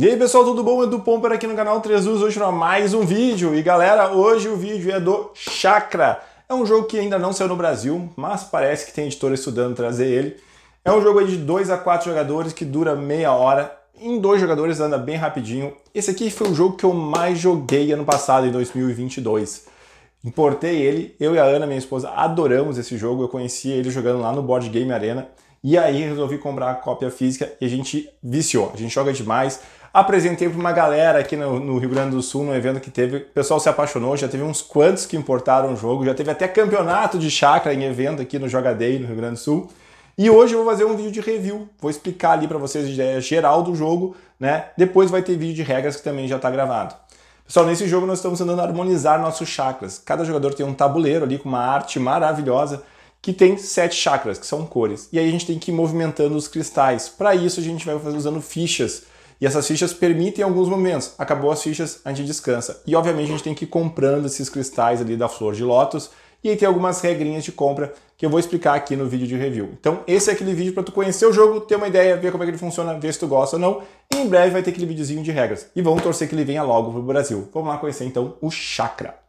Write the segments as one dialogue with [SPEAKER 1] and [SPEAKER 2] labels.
[SPEAKER 1] E aí pessoal, tudo bom? Edu Pomper aqui no canal 3 Us, hoje para mais um vídeo. E galera, hoje o vídeo é do Chakra. É um jogo que ainda não saiu no Brasil, mas parece que tem editora estudando trazer ele. É um jogo de 2 a 4 jogadores que dura meia hora. Em dois jogadores anda bem rapidinho. Esse aqui foi o jogo que eu mais joguei ano passado, em 2022. Importei ele, eu e a Ana, minha esposa, adoramos esse jogo. Eu conheci ele jogando lá no Board Game Arena. E aí resolvi comprar a cópia física e a gente viciou. A gente joga demais. Apresentei para uma galera aqui no, no, Rio Grande do Sul, no evento que teve. O pessoal se apaixonou, já teve uns quantos que importaram o jogo, já teve até campeonato de chácara em evento aqui no Joga Day, no Rio Grande do Sul. E hoje eu vou fazer um vídeo de review, vou explicar ali para vocês a ideia geral do jogo, né? Depois vai ter vídeo de regras que também já está gravado. Pessoal, nesse jogo nós estamos tentando harmonizar nossos chakras. Cada jogador tem um tabuleiro ali com uma arte maravilhosa que tem sete chakras, que são cores. E aí a gente tem que ir movimentando os cristais. Para isso a gente vai usando fichas e essas fichas permitem alguns momentos. Acabou as fichas, a gente descansa. E obviamente a gente tem que ir comprando esses cristais ali da flor de lótus. E aí tem algumas regrinhas de compra que eu vou explicar aqui no vídeo de review. Então esse é aquele vídeo para tu conhecer o jogo, ter uma ideia, ver como é que ele funciona, ver se tu gosta ou não. E em breve vai ter aquele videozinho de regras. E vamos torcer que ele venha logo pro Brasil. Vamos lá conhecer então o Chakra.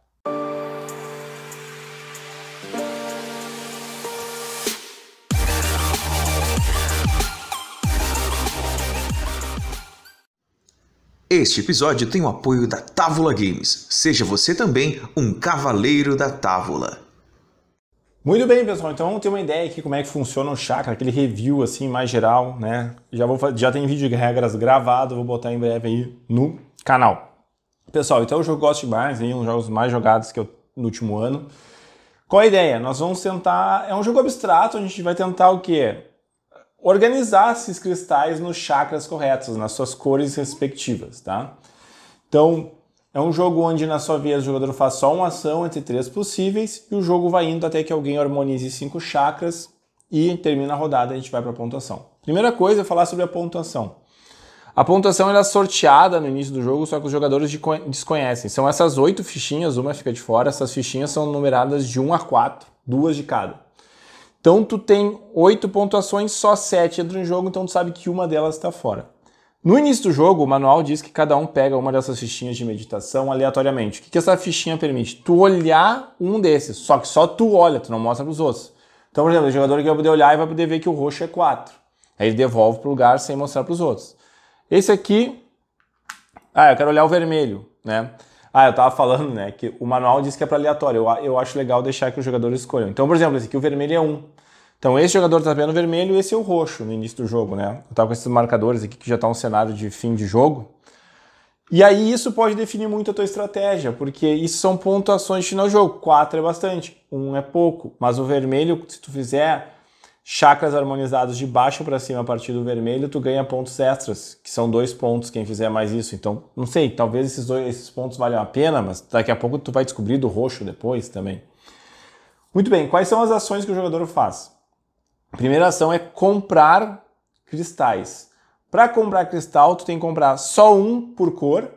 [SPEAKER 2] Este episódio tem o apoio da Távola Games. Seja você também um cavaleiro da Távola.
[SPEAKER 1] Muito bem, pessoal. Então vamos ter uma ideia aqui como é que funciona o chakra, aquele review assim mais geral, né? Já vou já tem vídeo de regras gravado, vou botar em breve aí no canal. Pessoal, então o jogo gosto demais, aí um dos jogos mais jogados que eu no último ano. Qual a ideia? Nós vamos tentar, é um jogo abstrato, a gente vai tentar o quê? Organizar esses cristais nos chakras corretos, nas suas cores respectivas, tá? Então, é um jogo onde na sua vez o jogador faz só uma ação entre três possíveis e o jogo vai indo até que alguém harmonize cinco chakras e termina a rodada a gente vai para a pontuação. Primeira coisa é falar sobre a pontuação. A pontuação é sorteada no início do jogo, só que os jogadores desconhecem. São essas oito fichinhas, uma fica de fora. Essas fichinhas são numeradas de 1 a 4, duas de cada. Então tu tem oito pontuações, só sete entram em jogo, então tu sabe que uma delas está fora. No início do jogo, o manual diz que cada um pega uma dessas fichinhas de meditação aleatoriamente. O que, que essa fichinha permite? Tu olhar um desses, só que só tu olha, tu não mostra para os outros. Então, por exemplo, o jogador que vai poder olhar e vai poder ver que o roxo é 4. Aí ele devolve para o lugar sem mostrar para os outros. Esse aqui, ah, eu quero olhar o vermelho, né? Ah, eu tava falando, né, que o manual diz que é para aleatório. Eu, eu acho legal deixar que os jogadores escolham. Então, por exemplo, esse aqui o vermelho é 1. Então, esse jogador tá vendo vermelho e esse é o roxo no início do jogo, né? Eu tava com esses marcadores aqui que já tá um cenário de fim de jogo. E aí isso pode definir muito a tua estratégia, porque isso são pontuações de final de jogo. 4 é bastante, 1 é pouco. Mas o vermelho, se tu fizer chakras harmonizados de baixo para cima a partir do vermelho, tu ganha pontos extras, que são dois pontos quem fizer mais isso. Então, não sei, talvez esses dois esses pontos valham a pena, mas daqui a pouco tu vai descobrir do roxo depois também. Muito bem, quais são as ações que o jogador faz? A primeira ação é comprar cristais. Para comprar cristal, tu tem que comprar só um por cor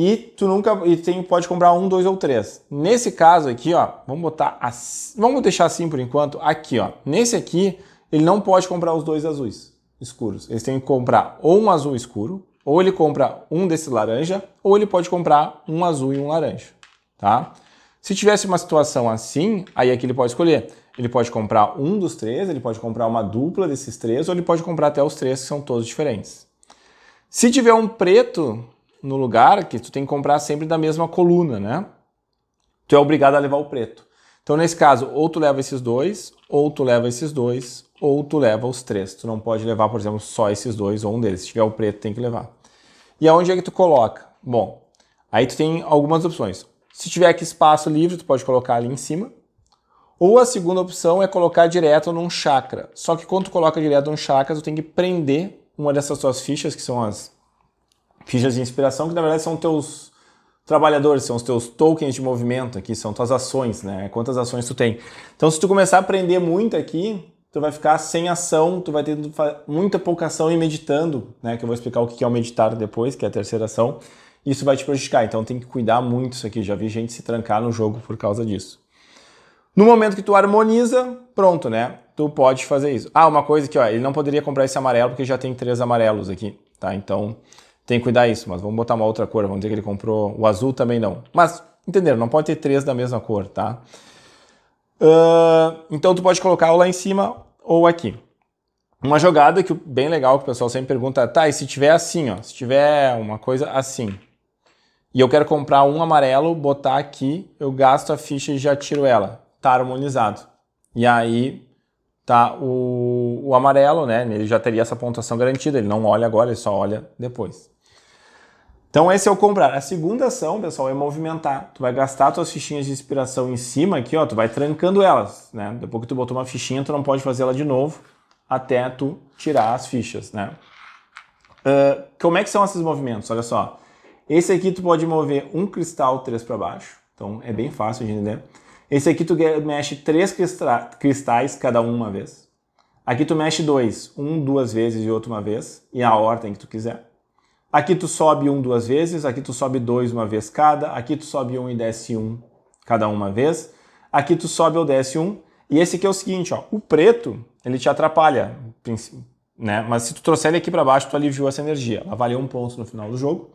[SPEAKER 1] e tu nunca e tem, pode comprar um, dois ou três. Nesse caso aqui, ó, vamos botar assim, vamos deixar assim por enquanto. Aqui, ó, nesse aqui ele não pode comprar os dois azuis escuros. Eles têm que comprar ou um azul escuro, ou ele compra um desse laranja, ou ele pode comprar um azul e um laranja, tá? Se tivesse uma situação assim, aí aqui ele pode escolher. Ele pode comprar um dos três, ele pode comprar uma dupla desses três, ou ele pode comprar até os três que são todos diferentes. Se tiver um preto no lugar que tu tem que comprar sempre da mesma coluna, né? Tu é obrigado a levar o preto. Então, nesse caso, ou tu leva esses dois, ou tu leva esses dois, ou tu leva os três. Tu não pode levar, por exemplo, só esses dois ou um deles. Se tiver o preto, tem que levar. E aonde é que tu coloca? Bom, aí tu tem algumas opções. Se tiver aqui espaço livre, tu pode colocar ali em cima. Ou a segunda opção é colocar direto num chakra. Só que quando tu coloca direto num chakra, tu tem que prender uma dessas tuas fichas, que são as fichas de inspiração, que na verdade são teus trabalhadores, são os teus tokens de movimento aqui, são tuas ações, né? Quantas ações tu tem. Então, se tu começar a aprender muito aqui, tu vai ficar sem ação, tu vai ter muita pouca ação e meditando, né? Que eu vou explicar o que é o meditar depois, que é a terceira ação. Isso vai te prejudicar, então tem que cuidar muito isso aqui. Já vi gente se trancar no jogo por causa disso. No momento que tu harmoniza, pronto, né? Tu pode fazer isso. Ah, uma coisa que, ó, ele não poderia comprar esse amarelo porque já tem três amarelos aqui, tá? Então, tem que cuidar isso, mas vamos botar uma outra cor, vamos dizer que ele comprou o azul também não. Mas, entenderam, não pode ter três da mesma cor, tá? Uh, então tu pode colocar ou lá em cima ou aqui. Uma jogada que bem legal que o pessoal sempre pergunta, tá, e se tiver assim, ó, se tiver uma coisa assim, e eu quero comprar um amarelo, botar aqui, eu gasto a ficha e já tiro ela. Tá harmonizado. E aí tá o, o amarelo, né? Ele já teria essa pontuação garantida, ele não olha agora, ele só olha depois. Então esse é o comprar. A segunda ação, pessoal, é movimentar. Tu vai gastar tuas fichinhas de inspiração em cima aqui, ó, tu vai trancando elas, né? Depois que tu botou uma fichinha, tu não pode fazer ela de novo até tu tirar as fichas, né? Uh, como é que são esses movimentos? Olha só. Esse aqui tu pode mover um cristal três para baixo. Então é bem fácil de entender. Esse aqui tu mexe três cristais cada um uma vez. Aqui tu mexe dois, um duas vezes e outro uma vez, e a ordem que tu quiser. Aqui tu sobe um duas vezes, aqui tu sobe dois uma vez cada, aqui tu sobe um e desce um cada uma vez, aqui tu sobe ou desce um, e esse aqui é o seguinte, ó, o preto, ele te atrapalha, né? mas se tu trouxer ele aqui para baixo, tu aliviou essa energia, ela valeu um ponto no final do jogo.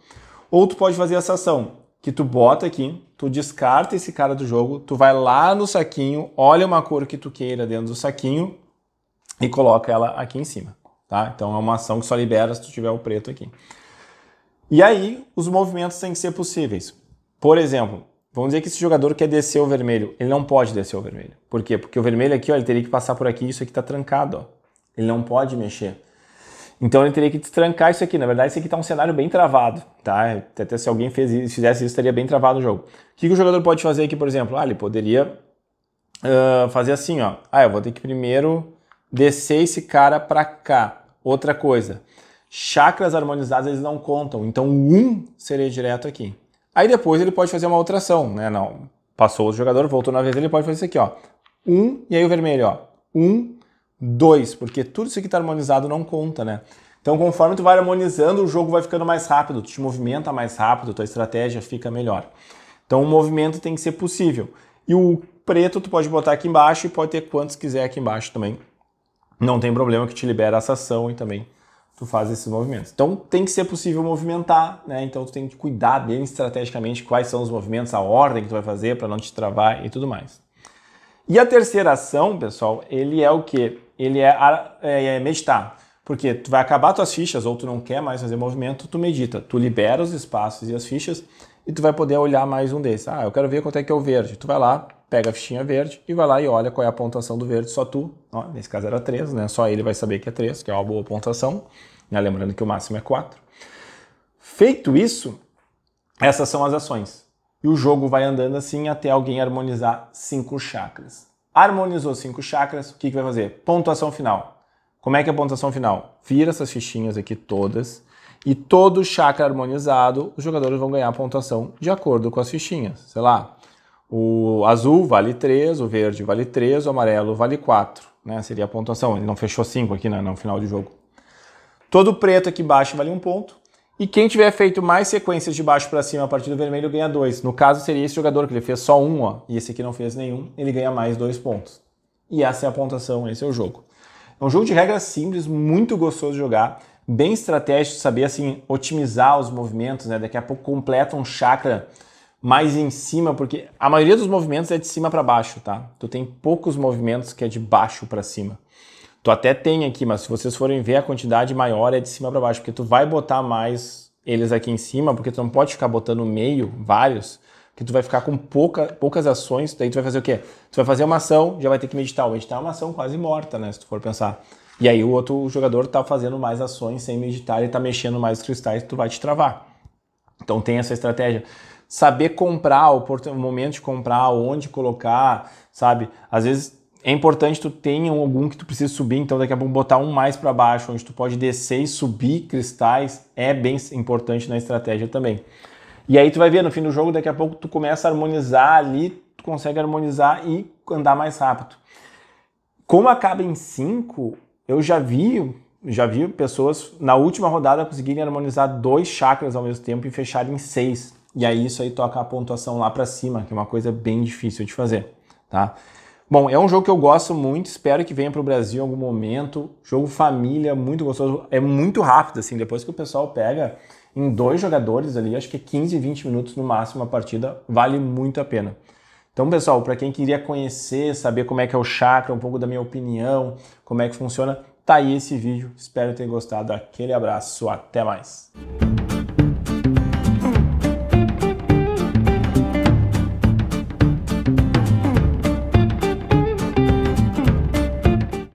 [SPEAKER 1] Ou tu pode fazer essa ação, que tu bota aqui, tu descarta esse cara do jogo, tu vai lá no saquinho, olha uma cor que tu queira dentro do saquinho e coloca ela aqui em cima, tá? Então é uma ação que só libera se tu tiver o preto aqui. E aí, os movimentos têm que ser possíveis. Por exemplo, vamos dizer que esse jogador quer descer o vermelho. Ele não pode descer o vermelho. Por quê? Porque o vermelho aqui, ó, ele teria que passar por aqui, isso aqui está trancado. Ó. Ele não pode mexer. Então ele teria que destrancar isso aqui. Na verdade, isso aqui está um cenário bem travado. Tá? Até se alguém fez fizesse isso, estaria bem travado o jogo. O que, que o jogador pode fazer aqui, por exemplo? Ah, ele poderia uh, fazer assim, ó. Ah, eu vou ter que primeiro descer esse cara para cá. Outra coisa chakras harmonizados eles não contam, então 1 seria direto aqui. Aí depois ele pode fazer uma outra ação, né? Não, passou o jogador, voltou na vez, ele pode fazer isso aqui, ó. 1 e aí o vermelho, ó. 1, 2, porque tudo isso aqui está harmonizado não conta, né? Então, conforme tu vai harmonizando, o jogo vai ficando mais rápido, tu te movimenta mais rápido, tua estratégia fica melhor. Então, o movimento tem que ser possível. E o preto tu pode botar aqui embaixo e pode ter quantos quiser aqui embaixo também. Não tem problema que te libera essa ação e também tu faz esses movimentos. Então tem que ser possível movimentar, né? Então tu tem que cuidar bem estrategicamente quais são os movimentos, a ordem que tu vai fazer para não te travar e tudo mais. E a terceira ação, pessoal, ele é o que? Ele é, é, é, meditar. Porque tu vai acabar tuas fichas ou tu não quer mais fazer movimento, tu medita. Tu libera os espaços e as fichas e tu vai poder olhar mais um desses. Ah, eu quero ver quanto é que é o verde. Tu vai lá, pega a fichinha verde e vai lá e olha qual é a pontuação do verde, só tu. Ó, nesse caso era 3, né? Só ele vai saber que é 3, que é uma boa pontuação. Né? Lembrando que o máximo é 4. Feito isso, essas são as ações. E o jogo vai andando assim até alguém harmonizar cinco chakras. Harmonizou cinco chakras, o que, que vai fazer? Pontuação final. Como é que é a pontuação final? Vira essas fichinhas aqui todas e todo chakra harmonizado, os jogadores vão ganhar pontuação de acordo com as fichinhas. Sei lá, o azul vale 3, o verde vale 3, o amarelo vale 4. Né? Seria a pontuação. Ele não fechou 5 aqui né, no final de jogo. Todo preto aqui embaixo vale um ponto. E quem tiver feito mais sequências de baixo para cima a partir do vermelho ganha dois. No caso, seria esse jogador que ele fez só um, e esse aqui não fez nenhum, ele ganha mais dois pontos. E essa é a pontuação, esse é o jogo. É um jogo de regras simples, muito gostoso de jogar, bem estratégico, saber assim otimizar os movimentos, né? Daqui a pouco completa um chakra mais em cima, porque a maioria dos movimentos é de cima para baixo, tá? Tu tem poucos movimentos que é de baixo para cima. Tu até tem aqui, mas se vocês forem ver a quantidade maior é de cima para baixo, porque tu vai botar mais eles aqui em cima, porque tu não pode ficar botando meio, vários, que tu vai ficar com pouca, poucas ações, daí tu vai fazer o quê? Tu vai fazer uma ação, já vai ter que meditar. O meditar é uma ação quase morta, né? Se tu for pensar. E aí o outro jogador tá fazendo mais ações sem meditar e tá mexendo mais os cristais, tu vai te travar. Então tem essa estratégia saber comprar, o momento de comprar, onde colocar, sabe? Às vezes é importante tu tenha algum que tu precisa subir, então daqui a pouco botar um mais para baixo, onde tu pode descer e subir cristais, é bem importante na estratégia também. E aí tu vai ver no fim do jogo, daqui a pouco tu começa a harmonizar ali, tu consegue harmonizar e andar mais rápido. Como acaba em 5, eu já vi, já vi pessoas na última rodada conseguirem harmonizar dois chakras ao mesmo tempo e fecharem em 6. E aí isso aí toca a pontuação lá para cima, que é uma coisa bem difícil de fazer, tá? Bom, é um jogo que eu gosto muito, espero que venha para o Brasil em algum momento. Jogo família, muito gostoso, é muito rápido assim, depois que o pessoal pega, em dois jogadores ali, acho que 15, 20 minutos no máximo a partida, vale muito a pena. Então, pessoal, para quem queria conhecer, saber como é que é o chakra, um pouco da minha opinião, como é que funciona, tá aí esse vídeo. Espero ter gostado. Aquele abraço, até mais.